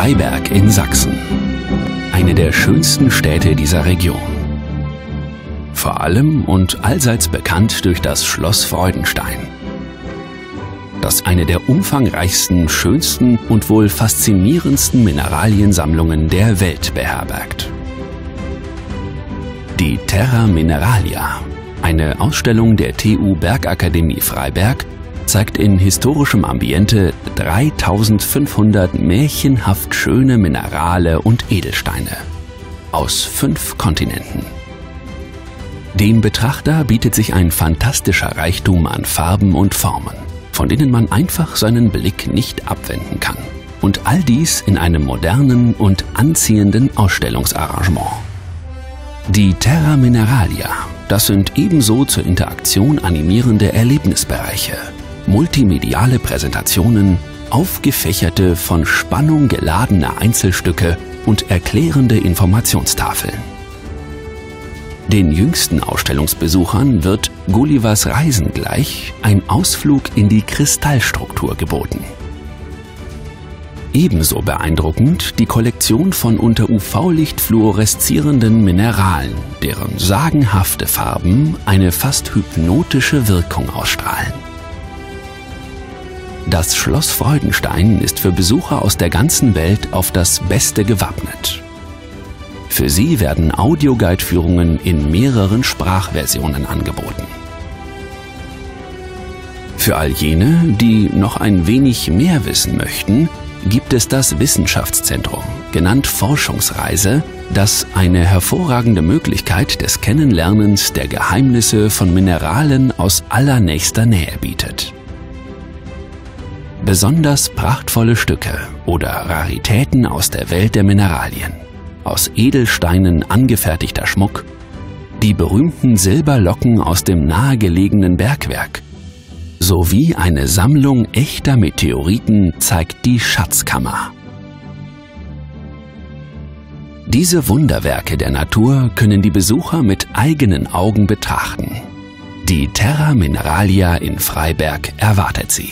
Freiberg in Sachsen. Eine der schönsten Städte dieser Region. Vor allem und allseits bekannt durch das Schloss Freudenstein. Das eine der umfangreichsten, schönsten und wohl faszinierendsten Mineraliensammlungen der Welt beherbergt. Die Terra Mineralia, eine Ausstellung der TU Bergakademie Freiberg, zeigt in historischem Ambiente 3500 märchenhaft schöne Minerale und Edelsteine aus fünf Kontinenten. Dem Betrachter bietet sich ein fantastischer Reichtum an Farben und Formen, von denen man einfach seinen Blick nicht abwenden kann. Und all dies in einem modernen und anziehenden Ausstellungsarrangement. Die Terra Mineralia, das sind ebenso zur Interaktion animierende Erlebnisbereiche, multimediale Präsentationen, aufgefächerte, von Spannung geladene Einzelstücke und erklärende Informationstafeln. Den jüngsten Ausstellungsbesuchern wird Gullivers Reisen gleich ein Ausflug in die Kristallstruktur geboten. Ebenso beeindruckend die Kollektion von unter UV-Licht fluoreszierenden Mineralen, deren sagenhafte Farben eine fast hypnotische Wirkung ausstrahlen. Das Schloss Freudenstein ist für Besucher aus der ganzen Welt auf das Beste gewappnet. Für sie werden Audioguide-Führungen in mehreren Sprachversionen angeboten. Für all jene, die noch ein wenig mehr wissen möchten, gibt es das Wissenschaftszentrum, genannt Forschungsreise, das eine hervorragende Möglichkeit des Kennenlernens der Geheimnisse von Mineralen aus allernächster Nähe bietet. Besonders prachtvolle Stücke oder Raritäten aus der Welt der Mineralien, aus Edelsteinen angefertigter Schmuck, die berühmten Silberlocken aus dem nahegelegenen Bergwerk sowie eine Sammlung echter Meteoriten zeigt die Schatzkammer. Diese Wunderwerke der Natur können die Besucher mit eigenen Augen betrachten. Die Terra Mineralia in Freiberg erwartet sie.